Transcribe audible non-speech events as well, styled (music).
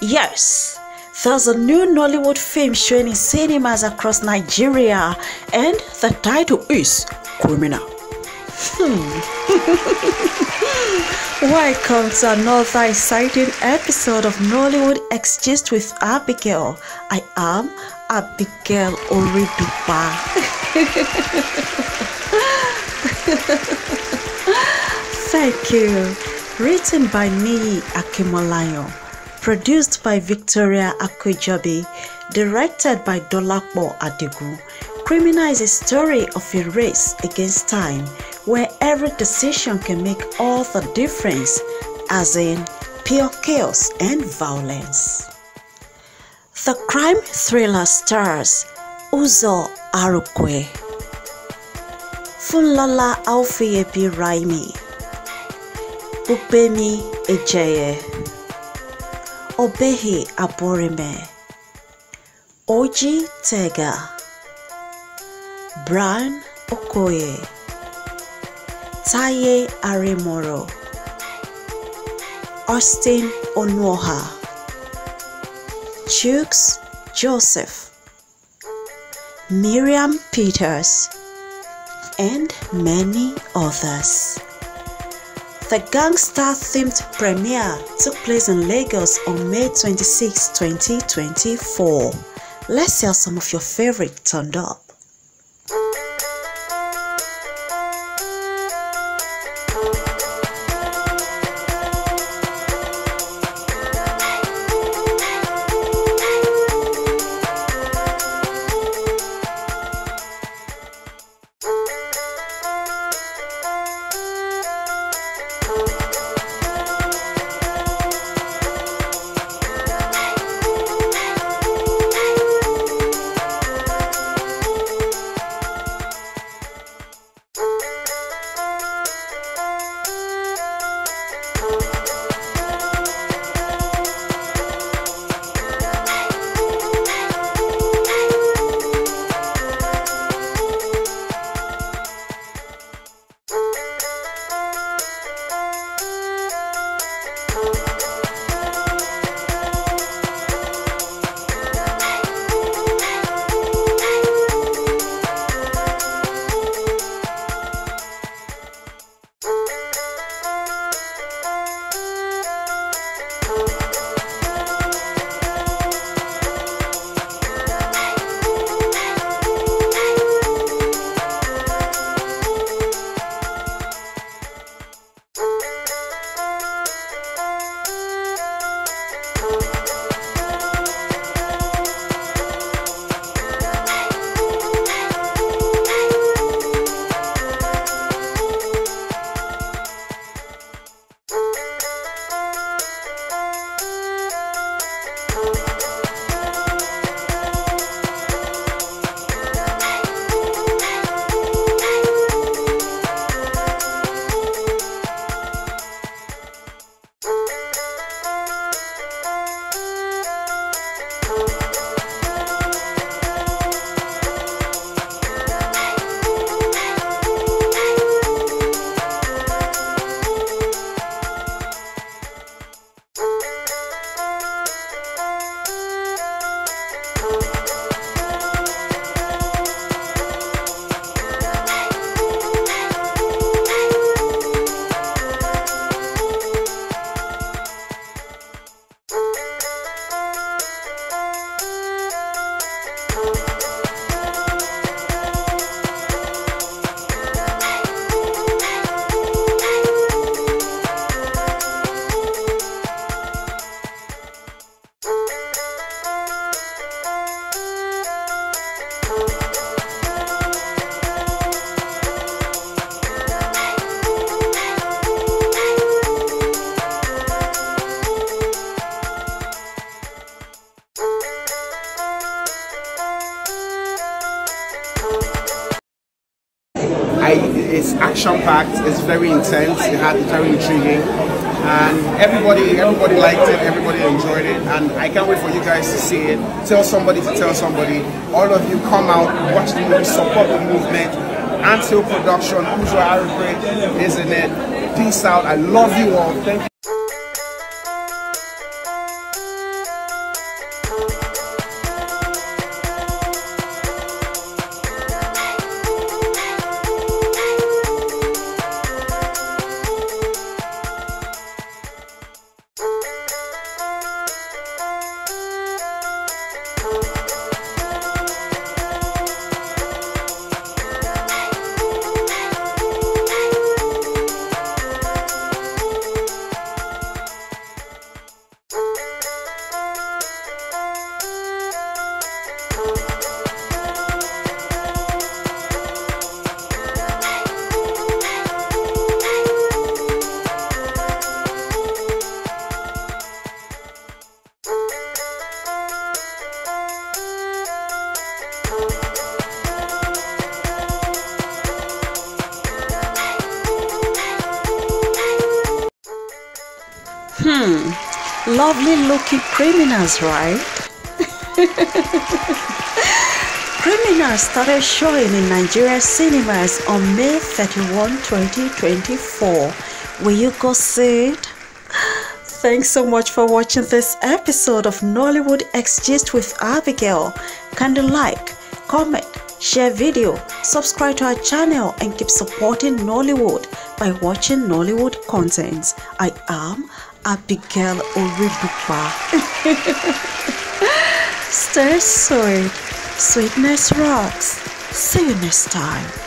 Yes, there's a new Nollywood film showing in cinemas across Nigeria, and the title is Criminal. Hmm. (laughs) Welcome to another exciting episode of Nollywood X with Abigail. I am Abigail Oridupa. (laughs) Thank you. Written by me, Akinmolayan produced by Victoria Akujobi, directed by Dolapo Adigun. Criminal is a story of a race against time where every decision can make all the difference, as in pure chaos and violence. The crime thriller stars Uzor Arukwe, Funlola Aofiyebi Raimi, Gbubemi Ejeye. Obehi Aborime, OG Tega, Brian Okoye, Taye Arimoro, Austin Onoha, Chooks Joseph, Miriam Peters, and many others. The gangster themed premiere took place in Lagos on May 26, 2024. Let's hear some of your favorite turned up. It's action packed. It's very intense. It had very intriguing, and everybody everybody liked it. Everybody enjoyed it, and I can't wait for you guys to see it. Tell somebody to tell somebody. All of you come out, watch the movie, support the movement. Anthill Production, Uzo Arifre, isn't it? Peace out. I love you all. Thank you. Lovely looking criminals, right? (laughs) criminals started showing in Nigeria cinemas on May 31, 2024. Will you go see it? (gasps) Thanks so much for watching this episode of Nollywood X Gist with Abigail. Kindly like, comment, share video, subscribe to our channel and keep supporting Nollywood by watching Nollywood contents. I am Abigail Oridupa. Stay sweet. Sweetness rocks. See you next time.